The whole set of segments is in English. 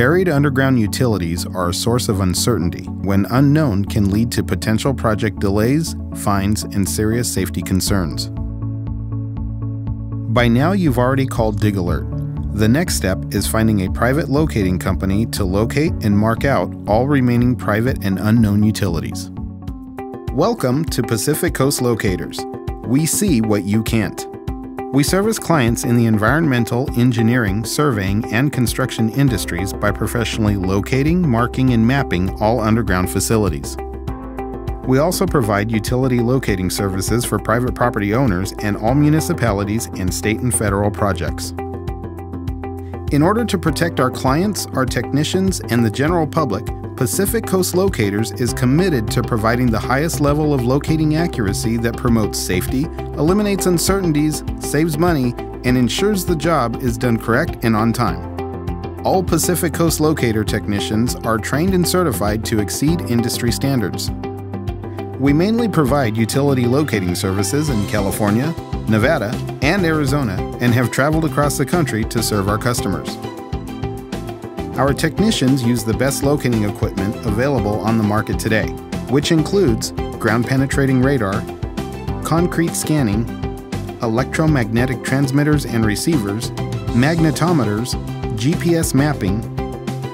Buried underground utilities are a source of uncertainty when unknown can lead to potential project delays, fines, and serious safety concerns. By now, you've already called DigAlert. The next step is finding a private locating company to locate and mark out all remaining private and unknown utilities. Welcome to Pacific Coast Locators. We see what you can't. We service clients in the environmental, engineering, surveying, and construction industries by professionally locating, marking, and mapping all underground facilities. We also provide utility locating services for private property owners and all municipalities and state and federal projects. In order to protect our clients, our technicians, and the general public, Pacific Coast Locators is committed to providing the highest level of locating accuracy that promotes safety, eliminates uncertainties, saves money, and ensures the job is done correct and on time. All Pacific Coast Locator technicians are trained and certified to exceed industry standards. We mainly provide utility locating services in California, Nevada, and Arizona and have traveled across the country to serve our customers. Our technicians use the best locating equipment available on the market today, which includes ground penetrating radar, concrete scanning, electromagnetic transmitters and receivers, magnetometers, GPS mapping,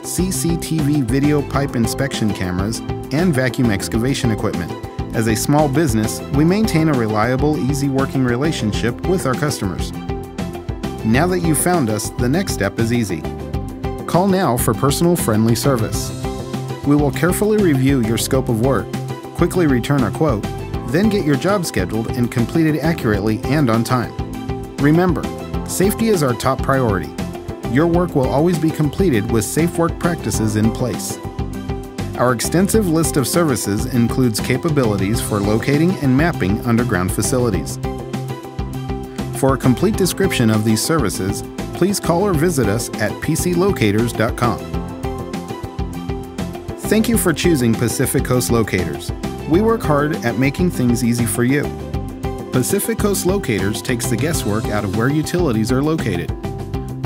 CCTV video pipe inspection cameras, and vacuum excavation equipment. As a small business, we maintain a reliable, easy working relationship with our customers. Now that you've found us, the next step is easy. Call now for personal friendly service. We will carefully review your scope of work, quickly return a quote, then get your job scheduled and completed accurately and on time. Remember, safety is our top priority. Your work will always be completed with safe work practices in place. Our extensive list of services includes capabilities for locating and mapping underground facilities. For a complete description of these services, please call or visit us at pclocators.com. Thank you for choosing Pacific Coast Locators. We work hard at making things easy for you. Pacific Coast Locators takes the guesswork out of where utilities are located.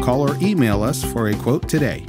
Call or email us for a quote today.